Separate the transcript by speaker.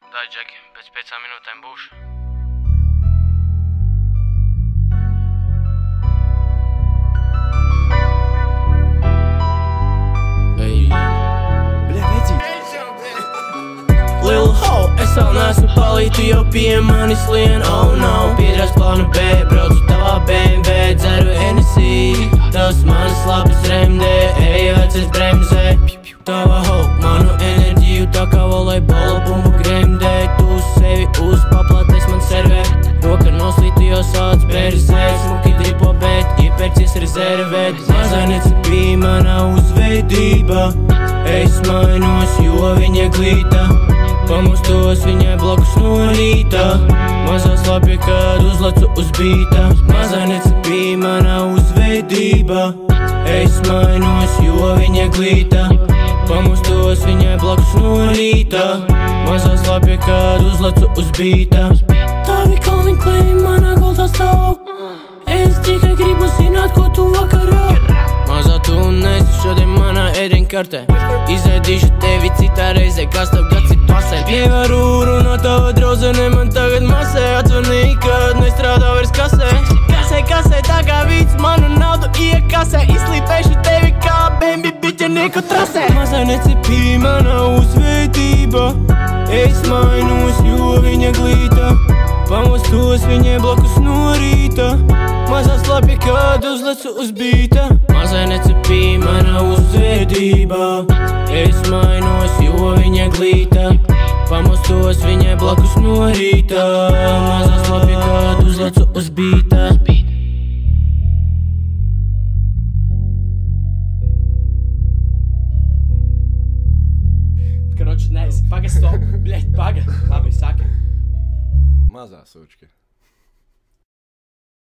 Speaker 1: Dai, Džeki, pēc piecām minūtēm būšu. Lil ho, es vēl neesmu palīti, jo pie manis lien, oh no. Piedras plānu B, braucu tavā BMW, dzeru NSI Tas manas labas remdē, ej vecis bremzē. Tava ho, manu enerģiju tā kā volejbola bumbu iepērcies rezervēt Mazanieci bija mana uzvedība Es mainos, jo viņa glīta. Pamostos viņai blakus no rīta. Mazā slapja, kad uzlecu uz bīta. Mazanieci bija mana uzvedība Es mainos, jo viņa glīta. Pamostos viņai blakus no rīta. Mazā slapja, kad uzlecu uz bīta. Tavi zināt, ko tu vakarā Mazā tu nesi šodien manā ēdienkartē Izēdīšu tevi citā reizē, kas tev gads ir pasē Pievaru runāt tava draudzene, man tagad masē Atzvanīja, kad nestrādā vairs kasē Kasē, kasē, tā kā vīts manu naudu iekasē Izslīpēšu tevi kā bembi biķenieku trasē Mazā necepīja mana uzvedība Es mainos, jo viņa glīta Pamostos viņai blakus no kad uzlecu uz bīta Mazā necepīja mana uzvedība Es mainos, jo viņa glīta Pamostos viņai blakus no rīta Mazā slapja, kad uzlecu uz bīta
Speaker 2: Короче, nice. Paga, stop. Bļet, paga. Labi, saki.
Speaker 3: Mazā sučka.